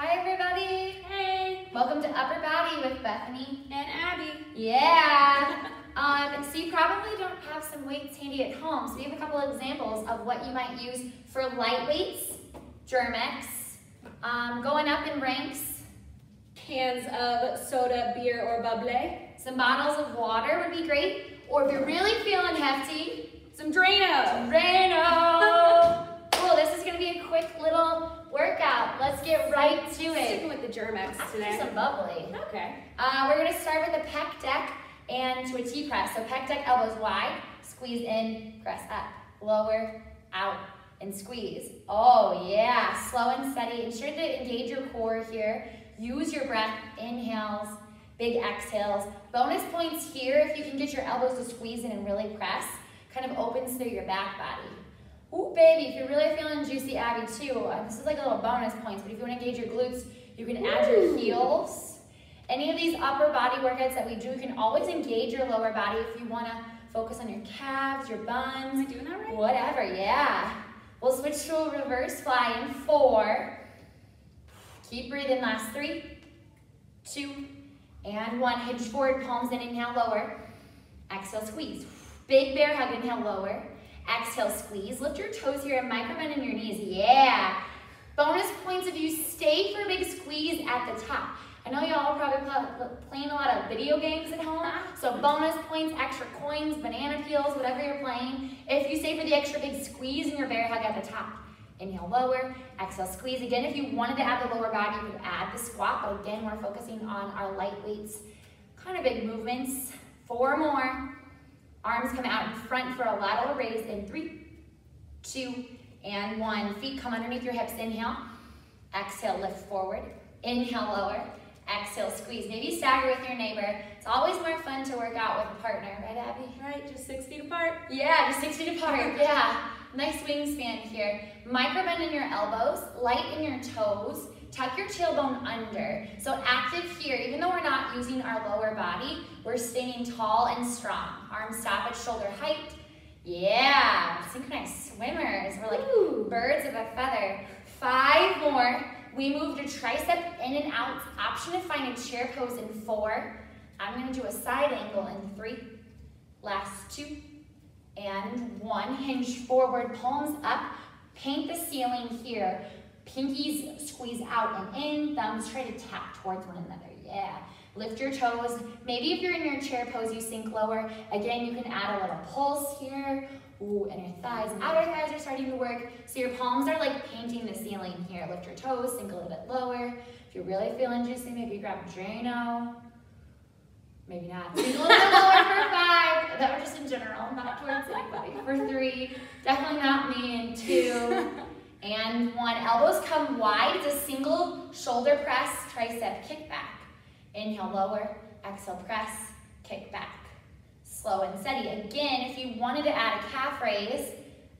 Hi everybody. Hey. Welcome to Upper Body with Bethany. And Abby. Yeah. um, so you probably don't have some weights handy at home. So we have a couple of examples of what you might use for light weights, Germ-X, um, going up in ranks. Cans of soda, beer, or bubbly. Some bottles of water would be great. Or if you're really feeling hefty, Some Drano. Drano. cool, this is gonna be a quick little workout. Let's get right to it. Sticking with the Germ-X today. some bubbly. Okay. Uh, we're gonna start with a pec deck and to a T press. So pec deck elbows wide, squeeze in, press up, lower, out, and squeeze. Oh yeah, slow and steady. Ensure to engage your core here. Use your breath, inhales, big exhales. Bonus points here if you can get your elbows to squeeze in and really press. Kind of opens through your back body. Ooh, baby, if you're really feeling juicy, Abby, too, uh, this is like a little bonus points, but if you want to engage your glutes, you can add your heels. Any of these upper body workouts that we do, you can always engage your lower body if you want to focus on your calves, your buns. Am I doing that right? whatever, yeah. We'll switch to a reverse fly in four. Keep breathing, last three, two, and one. Hinge forward, palms in, inhale, lower. Exhale, squeeze. Big bear hug, inhale, lower. Exhale, squeeze. Lift your toes here and micro bend in your knees. Yeah. Bonus points if you stay for a big squeeze at the top. I know y'all probably playing a lot of video games at home, so bonus points, extra coins, banana peels, whatever you're playing. If you stay for the extra big squeeze in your bear hug at the top. Inhale, lower, exhale, squeeze. Again, if you wanted to add the lower body, you could add the squat, but again, we're focusing on our light weights, kind of big movements. Four more. Arms come out in front for a lateral raise in three, two, and one. Feet come underneath your hips. Inhale. Exhale, lift forward. Inhale, lower. Exhale, squeeze. Maybe stagger with your neighbor. It's always more fun to work out with a partner, right, Abby? Right, just six feet apart. Yeah, just six feet apart. Yeah. Nice wingspan here. Micro bend in your elbows, light in your toes. Tuck your tailbone under. So active here, even though we're not using our lower body, we're staying tall and strong. Arms stop at shoulder height. Yeah, synchronized swimmers. We're like Ooh. birds of a feather. Five more. We move to tricep in and out. Option to find a chair pose in four. I'm gonna do a side angle in three. Last two and one. Hinge forward, palms up. Paint the ceiling here. Pinkies squeeze out and in. Thumbs try to tap towards one another. Yeah. Lift your toes. Maybe if you're in your chair pose, you sink lower. Again, you can add a little pulse here. Ooh, and your thighs, outer thighs are starting to work. So your palms are like painting the ceiling here. Lift your toes, sink a little bit lower. If you're really feeling juicy, maybe grab Drano. Maybe not. Sink a little bit lower for five. That was just in general, not towards anybody. For three, definitely not me. And two, and one. Elbows come wide. It's a single shoulder press, tricep kick back. Inhale, lower. Exhale, press, kick back. Slow and steady. Again, if you wanted to add a calf raise,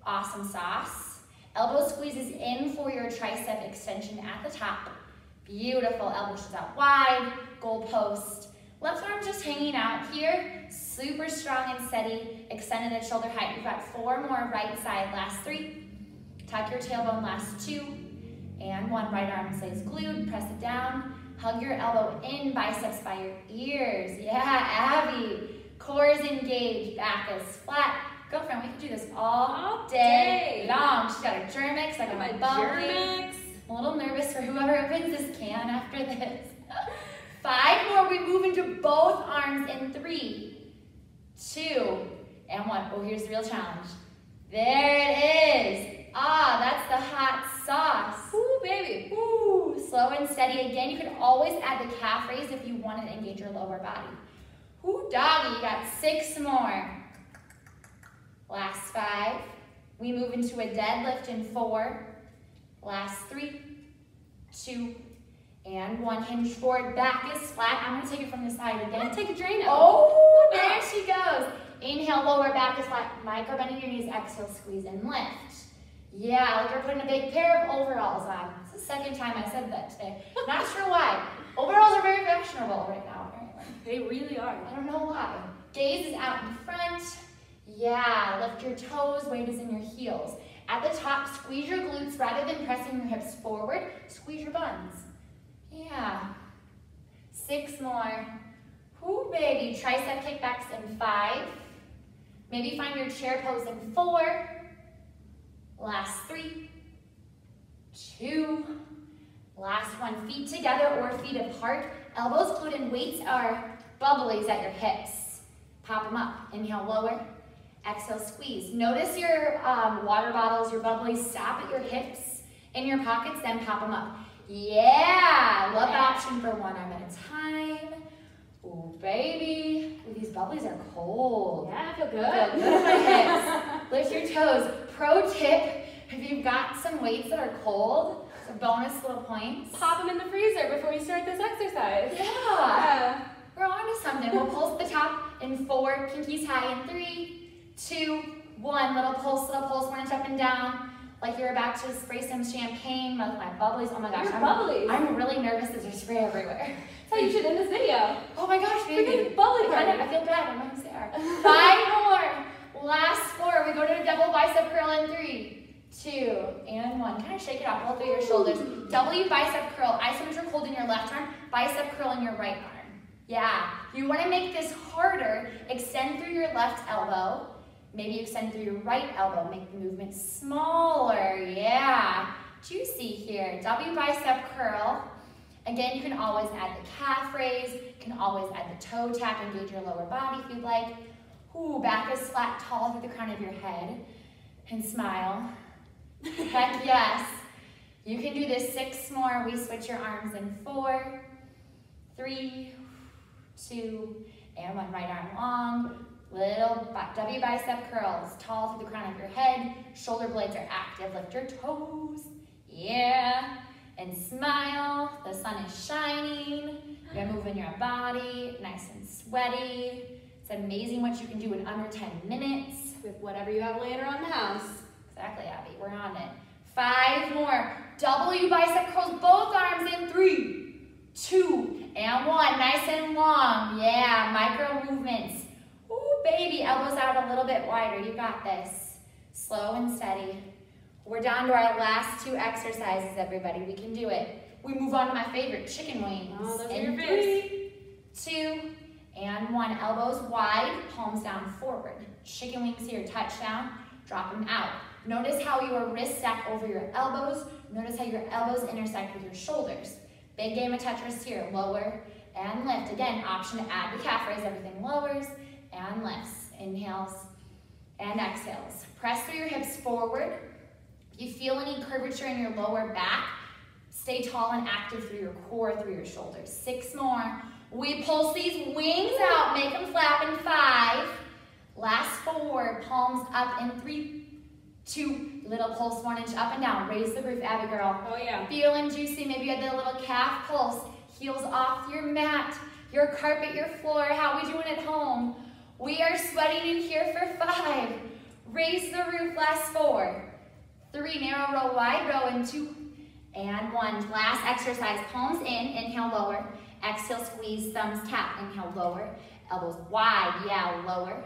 awesome sauce. Elbow squeezes in for your tricep extension at the top. Beautiful. Elbow shoes out wide, goal post. Left arm just hanging out here. Super strong and steady. Extended at shoulder height. We've got four more right side. Last three. Tuck your tailbone. Last two. And one. Right arm stays glued. Press it down. Hug your elbow in, biceps by your ears. Yeah, Abby. Core is engaged. Back is flat. Girlfriend, we could do this all, All day, day. long. She's got her Germ-X. I got my. Germ-X. I'm a little nervous for whoever opens this can after this. Five more, we move into both arms in three, two, and one. Oh, here's the real challenge. There it is. Ah, that's the hot sauce. Ooh, baby. Ooh, slow and steady. Again, you can always add the calf raise if you want to engage your lower body. Ooh, doggy, you got six more. Last five. We move into a deadlift in four. Last three, two, and one. Hinge forward, back is flat. I'm gonna take it from the side I'm again. take a drain Oh, there she goes. Inhale, lower back is flat. Micro bending your knees. Exhale, squeeze and lift. Yeah, like you're putting a big pair of overalls on. It's the second time I said that today. Not sure why. Overalls are very fashionable right now, apparently. They really are. I don't know why. Gaze is out in front. Yeah, lift your toes, weight is in your heels. At the top, squeeze your glutes rather than pressing your hips forward. Squeeze your buns. Yeah. Six more. Whoo, baby. Tricep kickbacks in five. Maybe find your chair pose in four. Last three, two, last one. Feet together or feet apart. Elbows glued in. Weights are bubblies at your hips. Pop them up. Inhale, lower. Exhale, squeeze. Notice your um, water bottles, your bubblies, stop at your hips in your pockets, then pop them up. Yeah, love option for one arm at a time. Ooh, baby. Ooh, these bubblies are cold. Yeah, I feel Good. good. Lift my hips. Lift your toes. Pro tip, if you've got some weights that are cold, bonus little points. Pop them in the freezer before we start this exercise. Yeah. Yeah. We're on to something. We'll pulse the top in four, pinkies high in three, two, one. Little pulse, little pulse, one inch up and down. Like you're about to spray some champagne with my bubblies. Oh my gosh, I'm, bubblies. I'm really nervous that there's spray everywhere. That's how you should end this video. Oh my gosh, We're baby. getting bubbly I, kind of. I feel bad. I'm almost there. Five more. Last four. We go to a double bicep curl in three, two, and one. Kind of shake it out. Roll through your shoulders. W bicep curl. Isometric hold in your left arm. Bicep curl in your right arm. Yeah. You want to make this harder. Extend through your left elbow. Maybe extend through your right elbow. Make the movement smaller. Yeah. Juicy here. W bicep curl. Again, you can always add the calf raise, you can always add the toe tap, engage your lower body if you'd like. Ooh, back is flat, tall through the crown of your head. And smile. Heck yes. You can do this six more. We switch your arms in four, three, two, and one. Right arm long. Little W bicep curls, tall through the crown of your head. Shoulder blades are active. Lift your toes. Yeah and smile. The sun is shining. You're moving your body, nice and sweaty. It's amazing what you can do in under 10 minutes. With whatever you have laying around the house. Exactly, Abby. We're on it. Five more. W bicep curls, both arms in three, two, and one. Nice and long. Yeah, micro movements. Ooh, baby. Elbows out a little bit wider. You got this. Slow and steady. We're down to our last two exercises, everybody. We can do it. We move on to my favorite, chicken wings. Oh, those In three, two, and one. Elbows wide, palms down forward. Chicken wings here, touchdown, drop them out. Notice how your wrists stack over your elbows. Notice how your elbows intersect with your shoulders. Big game of Tetris here, lower and lift. Again, option to add the calf raise, everything lowers and lifts. Inhales and exhales. Press through your hips forward. If you feel any curvature in your lower back, stay tall and active through your core, through your shoulders. Six more. We pulse these wings out, make them flap in five. Last four, palms up in three, two, little pulse, one inch up and down. Raise the roof, Abby girl. Oh yeah. Feeling juicy, maybe you had the little calf pulse. Heels off your mat, your carpet, your floor. How we doing at home? We are sweating in here for five. Raise the roof, last four. Three, narrow row, wide row, and two, and one. Last exercise, palms in, inhale, lower. Exhale, squeeze, thumbs tap, inhale, lower. Elbows wide, yeah, lower.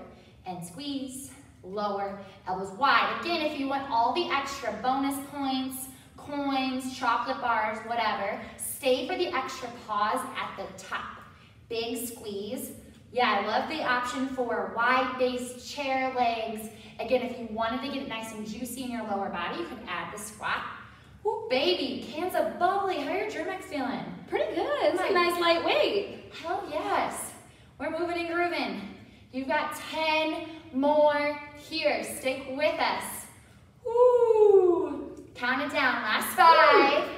And squeeze, lower, elbows wide. Again, if you want all the extra bonus points, coins, chocolate bars, whatever, stay for the extra pause at the top. Big squeeze. Yeah, I love the option for wide base chair legs. Again, if you wanted to get it nice and juicy in your lower body, you could add the squat. Ooh, baby, cans of bubbly. How are your Germ-X feeling? Pretty good. It's My- a nice lightweight. Hell yes. We're moving and grooving. You've got 10 more here. Stick with us. Woo! Count it down. Last five,